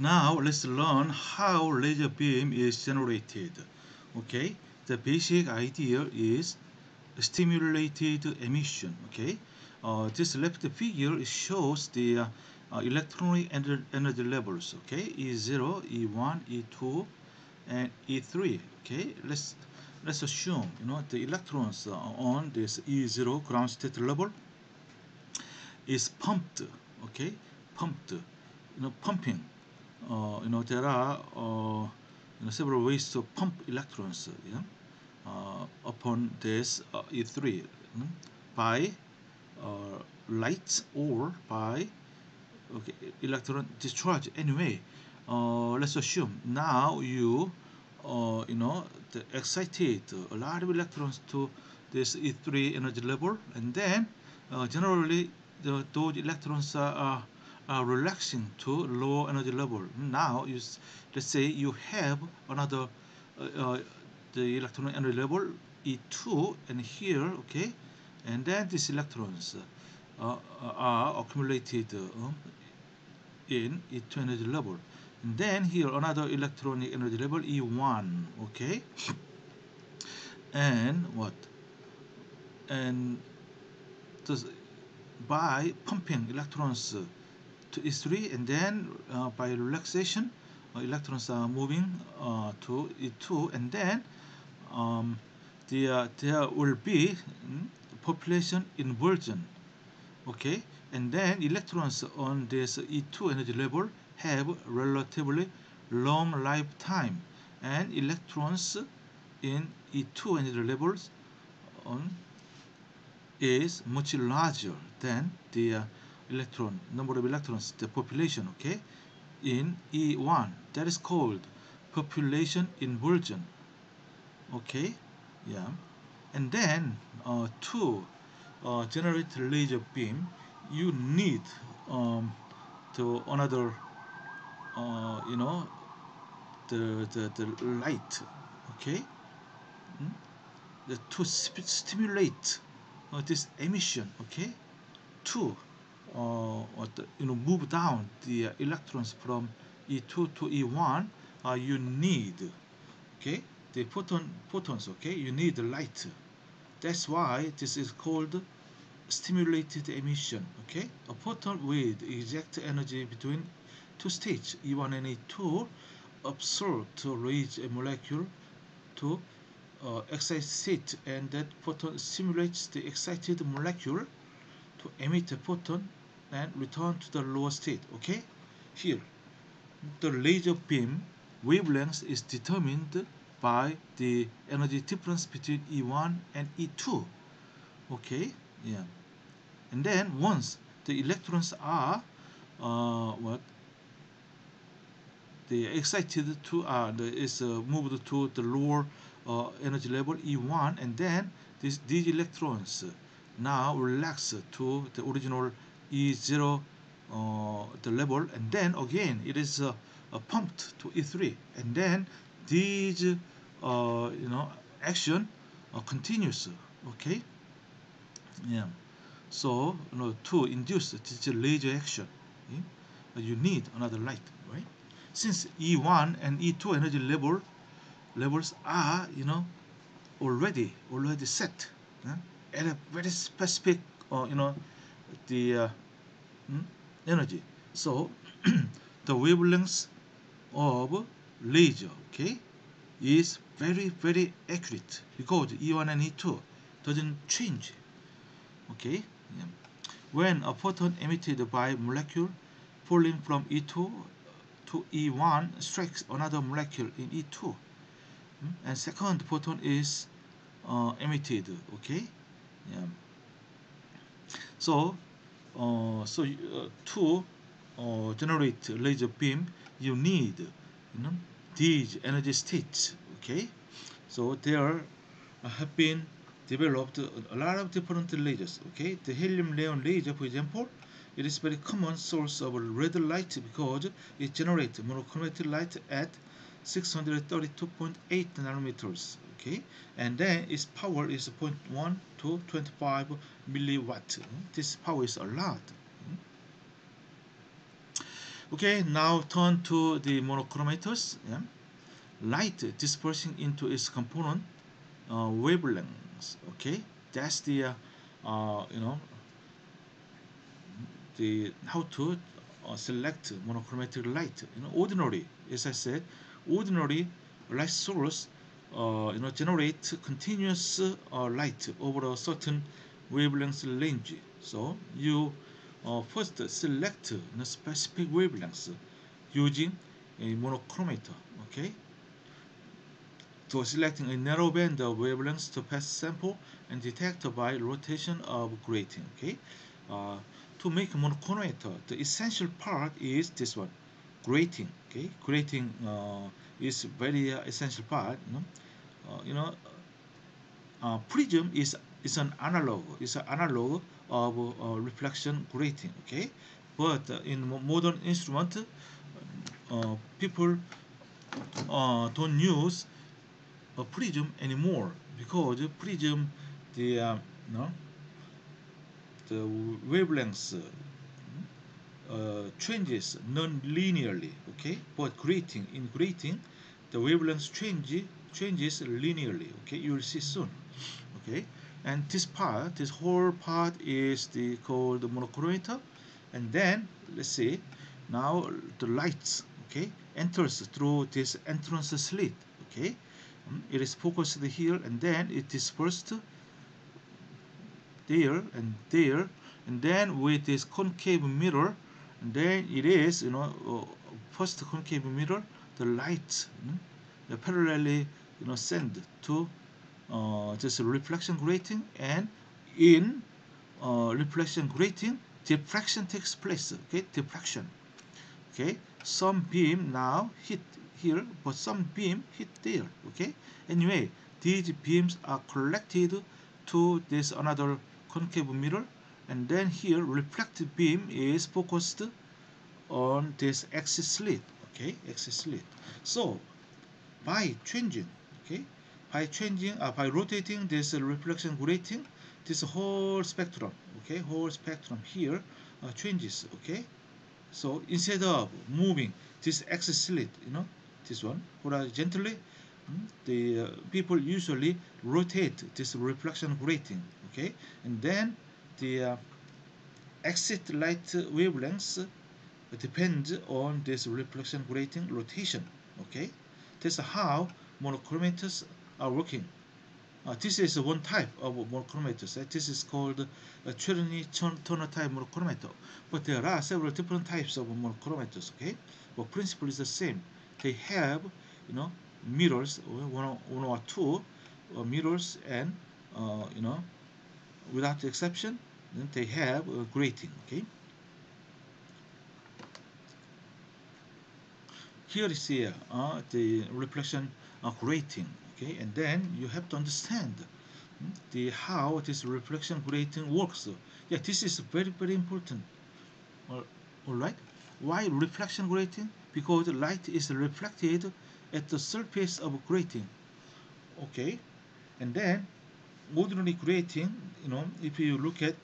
now let's learn how laser beam is generated okay? The basic idea is stimulated emission okay? Uh, this left figure shows the uh, electronic energy levels okay? E0 e1 e2 and e3 okay? Let's let's assume you know the electrons on this e0 ground state level is pumped okay? Pumped you know pumping you know there are uh, you know, several ways to pump electrons uh, upon this uh, E3 you know, by uh, light or by okay, electron discharge. Anyway uh, let's assume now you you know excited a lot of electrons to this E3 energy level and then generally the, those electrons are uh, relaxing to low energy level. Now, you, let's say you have another uh, uh, the electron energy level E2 and here, okay, and then these electrons uh, uh, are accumulated uh, in E2 energy level. And then here another electronic energy level E1, okay, and what? And by pumping electrons to E3 and then uh, by relaxation uh, electrons are moving uh, to E2 and then um, there, there will be mm, population inversion okay? And then electrons on this E2 energy level have relatively long lifetime and electrons in E2 energy levels on is much larger than the electron number of electrons the population okay? In E1 that is called population inversion okay? Yeah. And then uh, to uh, generate laser beam you need um, to another uh, you know the, the, the light okay? Hmm? the, to stimulate uh, this emission okay? To the, you know move down the uh, electrons from E2 to E1 uh, you need okay the photon photons okay you need light. That's why this is called stimulated emission okay? A photon with exact energy between two states E1 and E2 absorb to reach a molecule to uh, state and that photon stimulates the excited molecule to emit a photon and return to the lower state okay? Here the laser beam wavelength is determined by the energy difference between E1 and E2 okay? Yeah. And then once the electrons are uh, what? They excited to uh, the, is uh, moved to the lower uh, energy level E1 and then this, these electrons now relax to the original E0 uh, the level and then again it is uh, uh, pumped to E3 and then these you know action continues okay? Yeah. So you know to induce this laser action okay? you need another light right? Since E1 and E2 energy level levels are you know already already set at a very specific uh, you know the uh, hmm, energy. So the wavelength of laser okay is very very accurate because E1 and E2 doesn't change okay? Yeah. when a photon emitted by molecule falling from E2 to E1 strikes another molecule in E2 hmm, and second photon is uh, emitted okay? Yeah. So so uh, to generate laser beam you need you know these energy states okay? So there have been developed a lot of different lasers okay? The helium neon laser for example it is very common source of red light because it generates monochromatic light at 632.8 nanometers okay. And then its power is 0.1 to 25 milliwatt. This power is a lot. Okay now turn to the monochromators yeah? light dispersing into its component uh, wavelengths okay. That's the uh, uh, you know the how to uh, select monochromatic light. You know ordinary as I said ordinary light source you know generate continuous uh, light over a certain wavelength range. So you uh, first select the specific wavelengths using a monochromator okay? So selecting a narrow band of wavelengths to pass sample and detect by rotation of grating okay? Uh, to make a monochromator the essential part is this one grating okay? Grating uh, is very uh, essential part you know, uh, you know uh, prism is is an analog is an analog of uh, reflection grating okay? But uh, in modern instrument uh, people uh, don't use a prism anymore because prism the uh, no? The wavelengths uh, changes non-linearly okay? But grating in grating the wavelength change changes linearly okay? You will see soon okay? And this part this whole part is the called the monochromator and then let's see now the lights okay? Enters through this entrance slit okay? Um, it is focused here and then it dispersed there and there and then with this concave mirror then it is you know uh, first concave mirror the light mm, the parallelly you know send to uh, this reflection grating and in uh, reflection grating diffraction takes place okay diffraction okay. Some beam now hit here but some beam hit there okay. Anyway these beams are collected to this another concave mirror and then here reflected beam is focused on this exit slit okay? Exit slit. So by changing okay? By changing uh, by rotating this reflection grating this whole spectrum okay? Whole spectrum here uh, changes okay? So instead of moving this exit slit you know this one horizontally hmm, the uh, people usually rotate this reflection grating okay? And then the uh, exit light wavelengths depend on this reflection grating rotation okay? That's how monochromators are working. Uh, this is one type of monochromators. Uh, this is called a Czerny Turner type monochromator. But there are several different types of monochromators okay? But principle is the same. They have you know mirrors one or, one or two uh, mirrors and uh, you know without exception then they have a grating okay? Here is here uh, the reflection uh, grating okay? And then you have to understand hmm, the how this reflection grating works. Yeah this is very very important. All, all right? Why reflection grating because light is reflected at the surface of grating okay? And then ordinary grating you know if you look at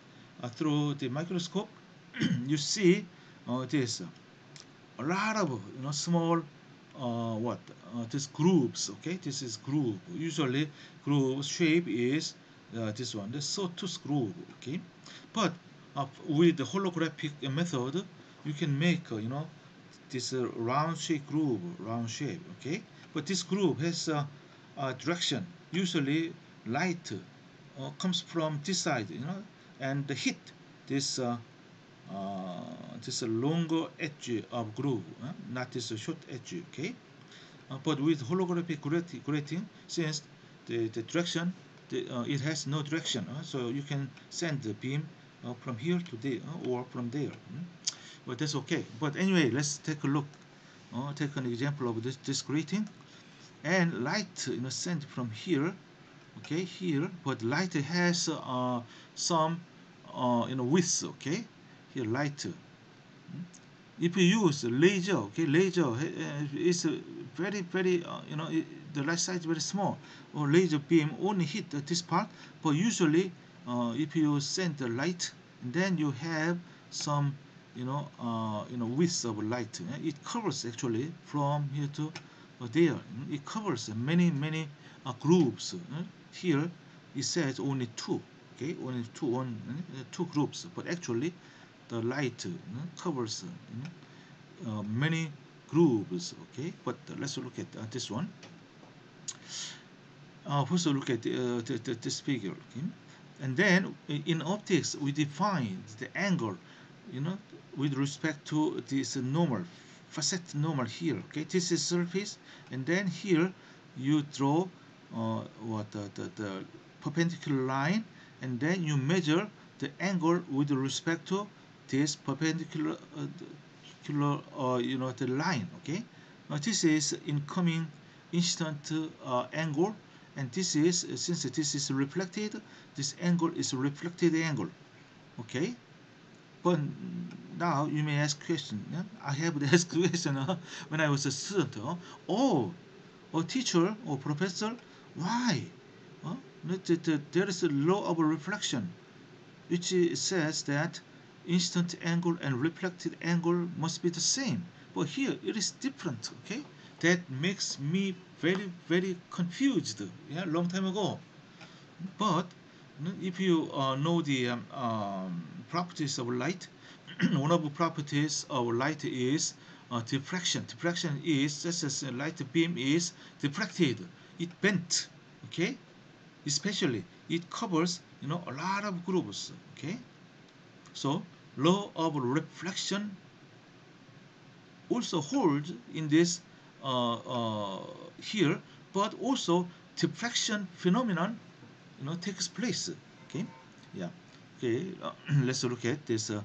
through the microscope you see uh, this a lot of you know small uh, what uh, this grooves okay? This is groove usually groove shape is uh, this one the sawtooth groove okay? But uh, with the holographic method you can make uh, you know this uh, round shape groove round shape okay? But this groove has a direction. Usually light comes from this side you know and the hit this uh, this longer edge of groove, uh, not this short edge, okay? Uh, but with holographic grating, since the, the direction, the, uh, it has no direction, uh, so you can send the beam uh, from here to there or from there. Mm? But that's okay. But anyway, let's take a look. take an example of this, this grating. And light, you know, sent from here, okay, here, but light has some, you know, width, okay? here lighter. If you use laser okay laser is very very uh, you know the light size very small. Or laser beam only hit this part but usually uh, if you send the light then you have some you know uh, you know width of light. It covers actually from here to uh, there. It covers many many uh, groups here it says only two okay? Only two one two groups but actually the light covers uh, many groups okay? But let's look at uh, this one. Uh, first look at uh, the, the, this figure okay? And then in optics we define the angle you know with respect to this normal facet normal here okay? This is surface and then here you draw uh, what the, the, the perpendicular line and then you measure the angle with respect to this perpendicular uh, uh, you know the line okay now this is incoming incident uh, angle and this is since this is reflected this angle is reflected angle okay but now you may ask question yeah? I have asked question uh, when I was a student uh, oh a teacher or professor why? Uh, there is a law of reflection which says that instant angle and reflected angle must be the same. But here it is different okay? That makes me very very confused yeah long time ago. But if you uh, know the um, um, properties of light one of the properties of light is uh, diffraction. Diffraction is just as a light beam is diffracted it bent okay? Especially it covers you know a lot of groups okay? So law of reflection also holds in this uh, uh, here but also diffraction phenomenon you know takes place okay? Yeah okay uh, let's look at this uh,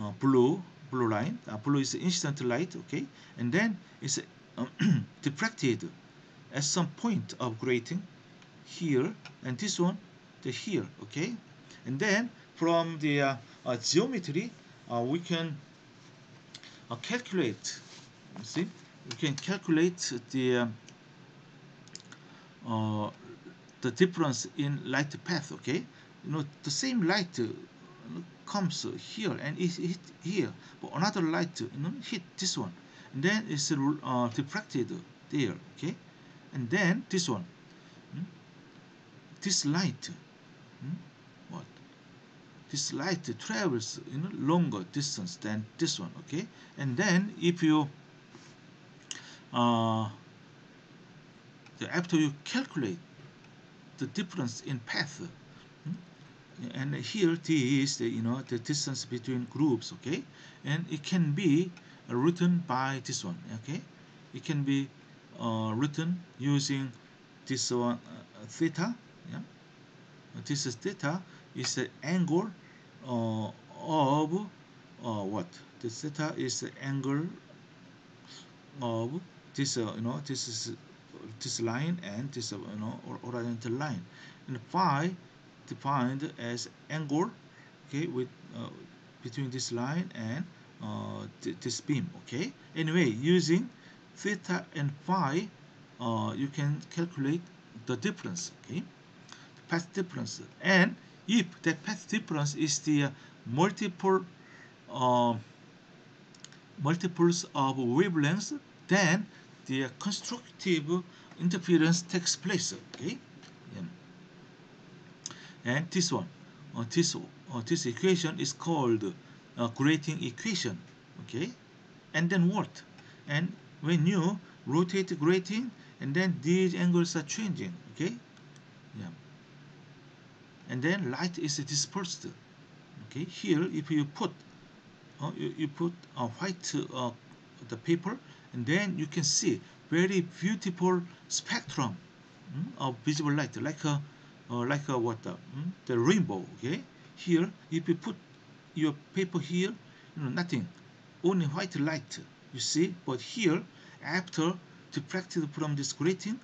uh, blue blue line. Uh, blue is incident light okay? And then it's diffracted at some point of grating here and this one the here okay? And then from the uh, uh, geometry uh, we can uh, calculate see? We can calculate the uh, the difference in light path okay? You know the same light comes here and it hit here but another light you know hit this one. And then it's uh, diffracted there okay and then this one hmm? this light hmm? what this light travels you know longer distance than this one okay and then if you uh, after you calculate the difference in path hmm? and here t is the you know the distance between grooves okay and it can be written by this one okay it can be uh, written using this one uh, theta yeah? This is theta is the angle uh, of uh, what? This theta is the angle of this uh, you know this is this line and this uh, you know horizontal line. And phi defined as angle okay with uh, between this line and uh, th this beam okay? Anyway using theta and phi uh, you can calculate the difference okay? The path difference. And if that path difference is the multiple uh, multiples of wavelengths then the constructive interference takes place okay? Yeah. and this one uh, this uh, this equation is called uh, grating equation okay? And then what? And when you rotate grating and then these angles are changing okay? Yeah. And then light is dispersed okay? Here if you put uh, you, you put a white uh, the paper and then you can see very beautiful spectrum mm, of visible light like a uh, like a what the, mm, the rainbow okay? Here if you put your paper here you know nothing only white light you see but here after diffracted from this grating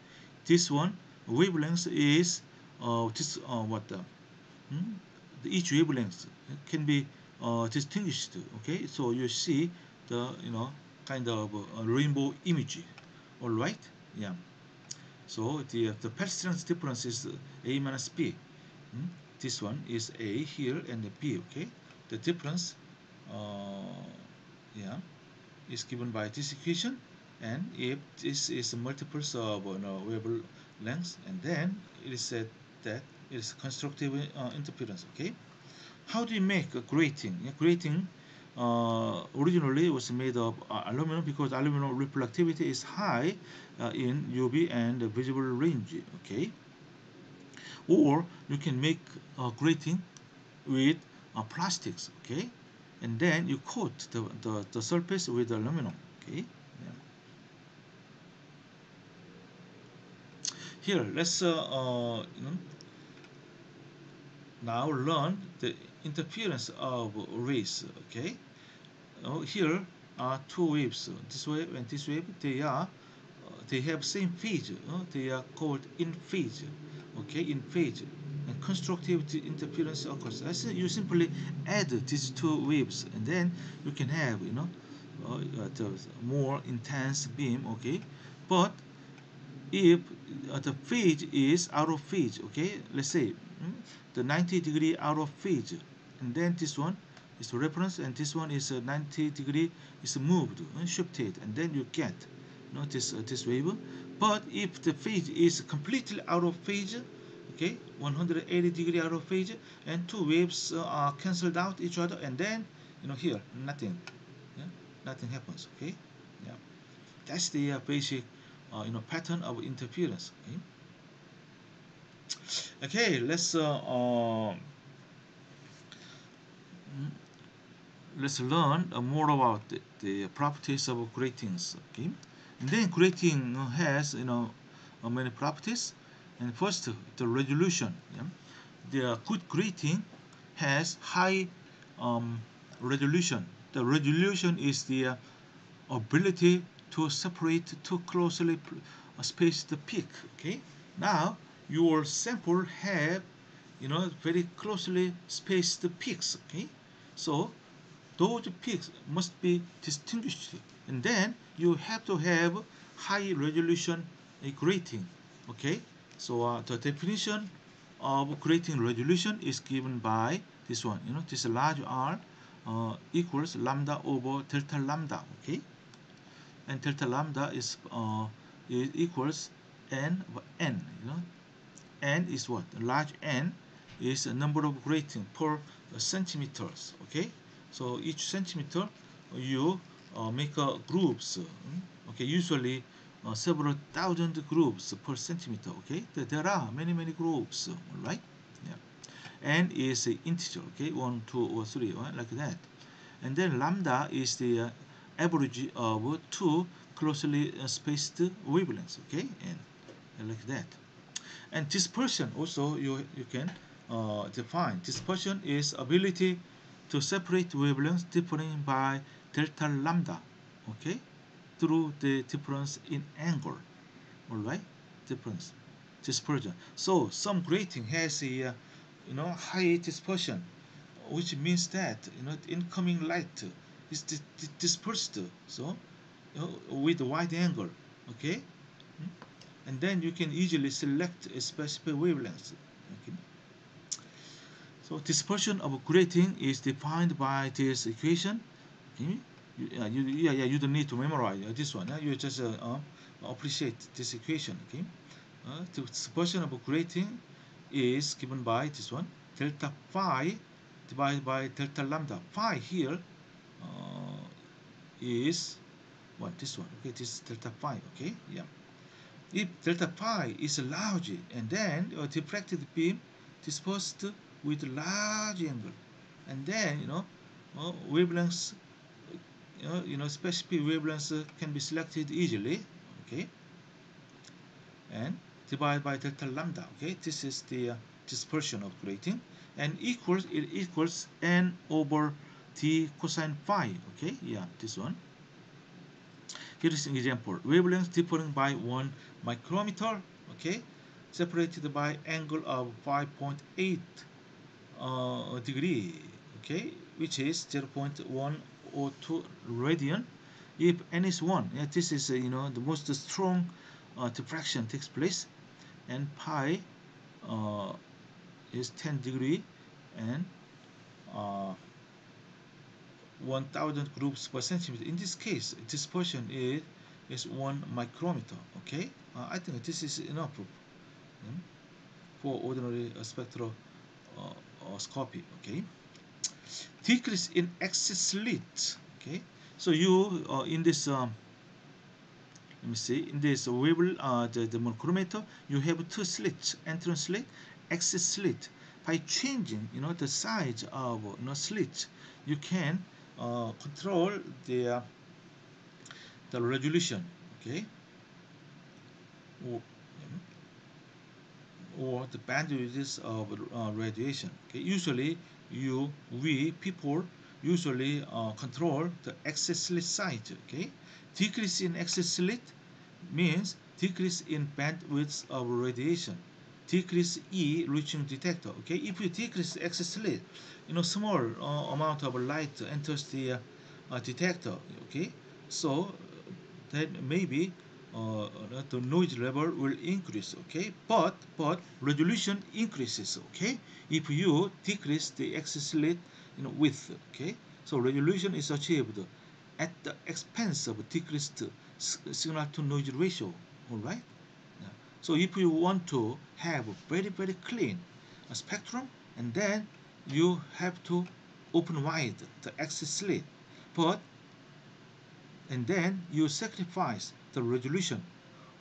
this one wavelength is uh, this uh, what the, hmm? the each wavelength can be uh, distinguished okay? So you see the you know kind of a rainbow image all right? Yeah. So the the persistence difference is a minus b hmm? this one is a here and the b okay? The difference uh, yeah is given by this equation and if this is multiples of you know, wavelengths and then it is said that it is constructive uh, interference okay? How do you make a grating? Yeah, grating uh, originally was made of uh, aluminum because aluminum reflectivity is high uh, in UV and visible range okay? Or you can make a grating with uh, plastics okay and then you coat the, the, the surface with aluminum okay? Here let's uh, uh, you know, now learn the interference of waves okay? Oh, here are two waves. This wave and this wave they are uh, they have same phase uh, they are called in phase okay? In phase constructive interference occurs. As you simply add these two waves and then you can have you know uh, the more intense beam okay? But if uh, the phase is out of phase okay? Let's say mm, the 90 degree out of phase and then this one is the reference and this one is uh, 90 degree is moved and uh, shifted and then you get know, this uh, this wave. But if the phase is completely out of phase okay 180 degree out of phase and two waves uh, are cancelled out each other and then you know here nothing. Yeah? nothing happens okay yeah. That's the uh, basic uh, you know pattern of interference okay okay let's uh, uh, let's learn uh, more about the, the, properties of gratings okay and then grating has you know uh, many properties and first the resolution yeah? the good grating has high um, resolution. The resolution is the uh, ability to separate two closely uh, spaced peak okay? Now your sample have you know very closely spaced peaks okay? So those peaks must be distinguished. And then you have to have high resolution grating okay so uh, the definition of grating resolution is given by this one you know this large r uh, equals lambda over delta lambda okay? And delta lambda is uh, is equals n n you know? N is what? Large n is a number of grating per centimeters okay? So each centimeter you uh, make uh, grooves okay? Usually uh, several thousand grooves per centimeter okay? There are many many grooves right? Yeah. And is an integer okay? One two or three right? like that. And then lambda is the uh, average of two closely uh, spaced wavelengths okay? And like that. And dispersion also you you can uh, define. Dispersion is ability to separate wavelengths differing by delta lambda okay through the difference in angle. All right? Difference. Dispersion. So some grating has a uh, you know high dispersion which means that you know incoming light is di di dispersed. So you know, with wide angle. Okay? Hmm? and then you can easily select a specific wavelength. Okay. So dispersion of grating is defined by this equation. Okay? Uh, you, yeah, yeah, you don't need to memorize uh, this one. Uh, you just uh, uh, appreciate this equation. Okay? Uh, the dispersion of grating is given by this one delta phi divided by delta lambda. Phi here is what this one. Okay, this is delta phi. Okay, yeah. If delta phi is large and then a diffracted beam dispersed with large angle and then you know uh, wavelengths you know, you know specific wavelengths can be selected easily okay? And divided by delta lambda okay? This is the uh, dispersion of grating. And equals it equals n over t cosine phi okay? Yeah this one. Here is an example. Wavelength differing by one micrometer okay? Separated by angle of 5.8 uh, degree okay? Which is 0.102 radian if n is 1 yeah, this is uh, you know the most strong uh, diffraction takes place and pi uh, is 10 degree and uh, 1000 grooves per centimeter. In this case, dispersion is is one micrometer. Okay, uh, I think this is enough mm, for ordinary spectroscopy. Okay, decrease in exit slit. Okay, so you uh, in this um, let me see. In this wave uh, the, the micrometer you have two slits. Entrance slit exit slit by changing you know the size of you know slit you can uh, control the uh, the resolution. Okay. Or, or the bandwidth of uh, radiation. Okay. Usually you we people usually uh, control the exit slit size okay? Decrease in exit slit means decrease in bandwidth of radiation. Decrease E reaching detector okay? If you decrease exit slit you know small uh, amount of light enters the uh, detector okay? So then maybe uh, the noise level will increase okay? But but resolution increases okay? If you decrease the exit slit you know width okay? So resolution is achieved at the expense of decreased signal to noise ratio all right? Yeah. so if you want to have a very very clean a spectrum and then you have to open wide the exit slit but and then you sacrifice the resolution.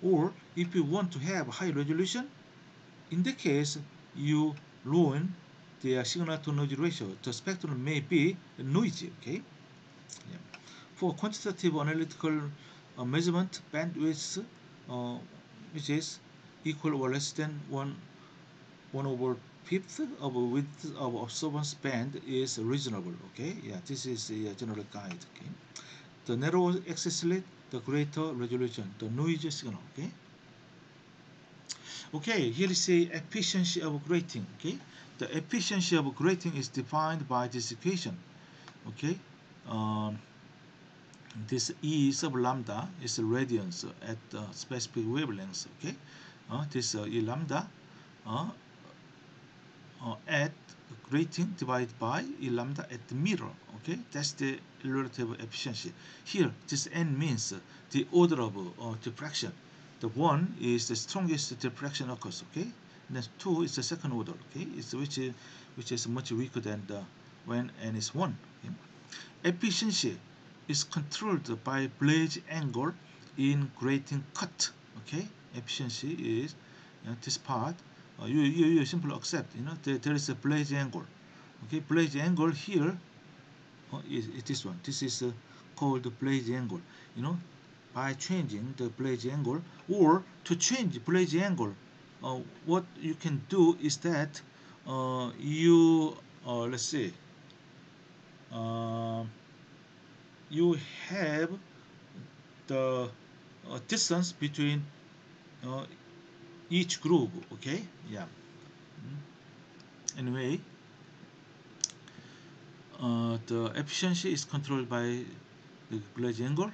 Or if you want to have high resolution in the case you ruin the signal to noise ratio the spectrum may be noisy okay? Yeah. for quantitative analytical uh, measurement bandwidth uh, which is equal or less than 1 1 over fifth of width of absorbance band is reasonable okay? Yeah this is the general guide okay? The narrow exit slit the greater resolution the noise signal okay? Okay here is the efficiency of grating okay? The efficiency of grating is defined by this equation okay? Um, this E sub lambda is radiance at the specific wavelength okay? Uh, this uh, E lambda uh, uh, at grating divided by lambda at the mirror okay? That's the relative efficiency. Here this n means the order of uh, diffraction. The one is the strongest diffraction occurs okay? And then two is the second order okay? It's which is which is much weaker than the when n is one okay? efficiency is controlled by blaze angle in grating cut okay? Efficiency is you know, this part uh, you, you you simply accept you know there, there is a blaze angle. Okay blaze angle here oh, is, is this one. This is uh, called the angle. You know by changing the blaze angle or to change blaze angle uh, what you can do is that uh, you uh, let's say uh, you have the uh, distance between uh, each group okay? Yeah. Anyway uh, the efficiency is controlled by the blaze angle.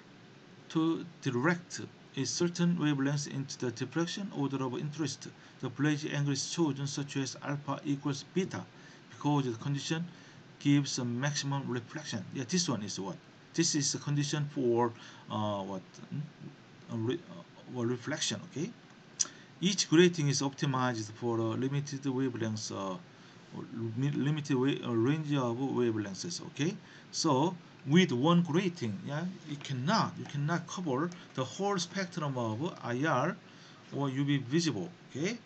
To direct a certain wavelength into the diffraction order of interest the blaze angle is chosen such as alpha equals beta because the condition gives a maximum reflection yeah this one is what? This is the condition for uh, what? Uh, re uh, reflection okay each grating is optimized for a limited wavelength uh, limited wa uh, range of wavelengths okay? So with one grating yeah you cannot you cannot cover the whole spectrum of IR or UV visible okay?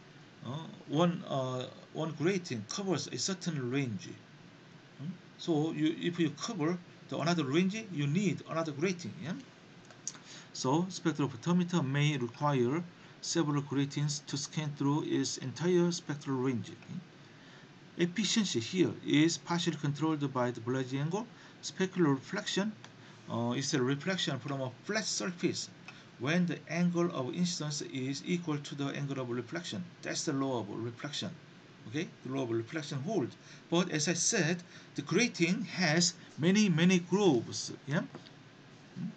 Uh, one uh, one grating covers a certain range. Hmm? so you if you cover the another range you need another grating yeah? So spectrophotometer may require several gratings to scan through its entire spectral range. Efficiency here is partially controlled by the blaze angle. Specular reflection uh, is a reflection from a flat surface when the angle of incidence is equal to the angle of reflection. That's the law of reflection okay? The law of reflection holds. But as i said the grating has many many grooves yeah? Hmm?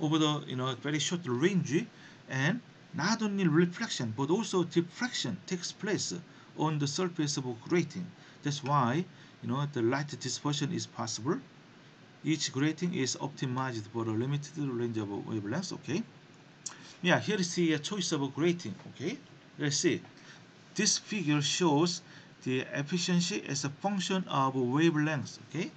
over the you know very short range and not only reflection but also diffraction takes place on the surface of a grating. That's why you know the light dispersion is possible. Each grating is optimized for a limited range of wavelengths okay? Yeah here is the choice of a grating okay? Let's see. This figure shows the efficiency as a function of wavelength. okay?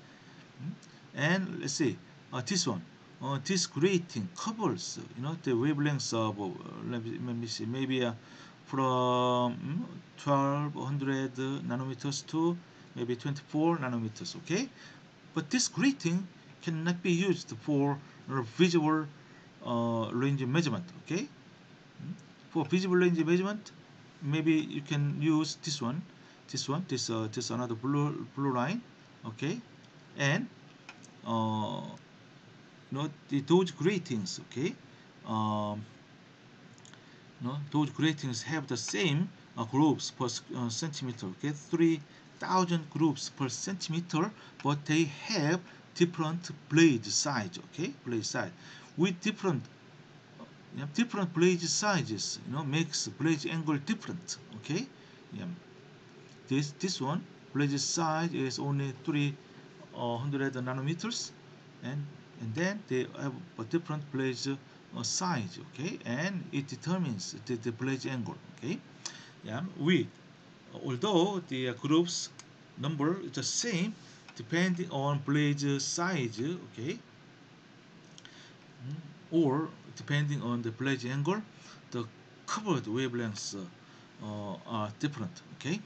And let's see. Uh, this one uh, this grating covers you know the wavelengths of uh, let, me, let me see maybe uh, from 1200 nanometers to maybe 24 nanometers okay? But this grating cannot be used for visual uh, range measurement okay? For visible range measurement maybe you can use this one this one this uh, this another blue blue line okay? And uh, know the, those gratings okay? Um, you those gratings have the same uh, grooves per uh, centimeter okay? 3000 grooves per centimeter but they have different blade size okay? Blade size. With different yeah, different blade sizes you know makes blaze angle different okay? Yeah. This this one blade size is only 300 nanometers and and then they have a different blade uh, size okay? And it determines the, the blaze angle okay? Yeah we although the groups number is the same depending on blade size okay? Or depending on the blaze angle the covered wavelengths uh, are different okay